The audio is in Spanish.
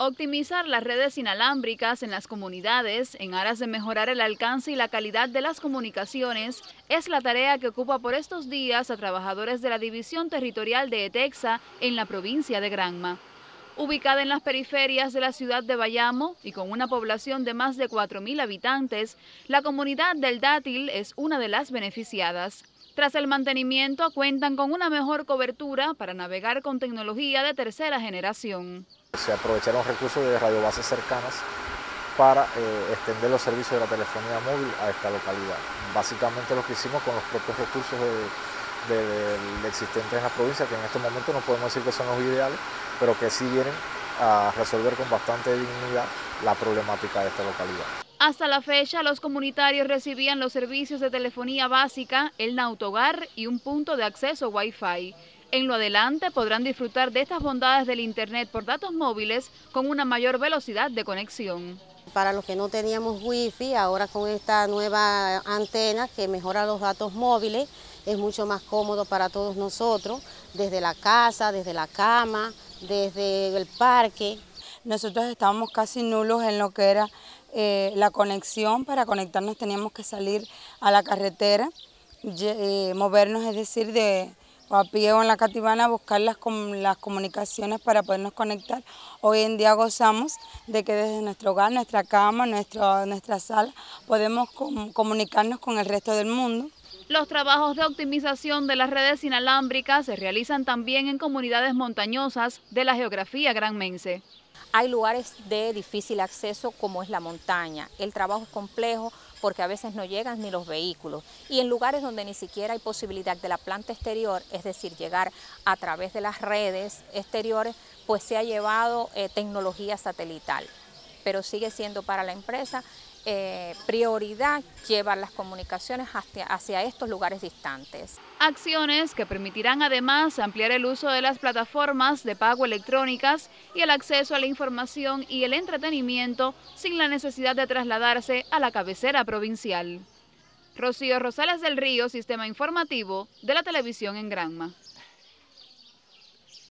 Optimizar las redes inalámbricas en las comunidades en aras de mejorar el alcance y la calidad de las comunicaciones es la tarea que ocupa por estos días a trabajadores de la División Territorial de ETEXA en la provincia de Granma. Ubicada en las periferias de la ciudad de Bayamo y con una población de más de 4.000 habitantes, la comunidad del Dátil es una de las beneficiadas. Tras el mantenimiento, cuentan con una mejor cobertura para navegar con tecnología de tercera generación. Se aprovecharon recursos de radiobases cercanas para eh, extender los servicios de la telefonía móvil a esta localidad. Básicamente lo que hicimos con los propios recursos existentes en la provincia, que en este momento no podemos decir que son los ideales, pero que sí vienen a resolver con bastante dignidad la problemática de esta localidad. Hasta la fecha, los comunitarios recibían los servicios de telefonía básica, el nautogar y un punto de acceso Wi-Fi. En lo adelante podrán disfrutar de estas bondades del Internet por datos móviles con una mayor velocidad de conexión. Para los que no teníamos wifi, ahora con esta nueva antena que mejora los datos móviles, es mucho más cómodo para todos nosotros, desde la casa, desde la cama, desde el parque. Nosotros estábamos casi nulos en lo que era eh, la conexión, para conectarnos teníamos que salir a la carretera, eh, movernos, es decir, de a pie o en la cativana buscar las, las comunicaciones para podernos conectar. Hoy en día gozamos de que desde nuestro hogar, nuestra cama, nuestro, nuestra sala, podemos comunicarnos con el resto del mundo. Los trabajos de optimización de las redes inalámbricas se realizan también en comunidades montañosas de la geografía granmense. Hay lugares de difícil acceso como es la montaña. El trabajo es complejo porque a veces no llegan ni los vehículos. Y en lugares donde ni siquiera hay posibilidad de la planta exterior, es decir, llegar a través de las redes exteriores, pues se ha llevado eh, tecnología satelital. Pero sigue siendo para la empresa eh, prioridad llevar las comunicaciones hacia, hacia estos lugares distantes. Acciones que permitirán además ampliar el uso de las plataformas de pago electrónicas y el acceso a la información y el entretenimiento sin la necesidad de trasladarse a la cabecera provincial. Rocío Rosales del Río, Sistema Informativo de la Televisión en Granma.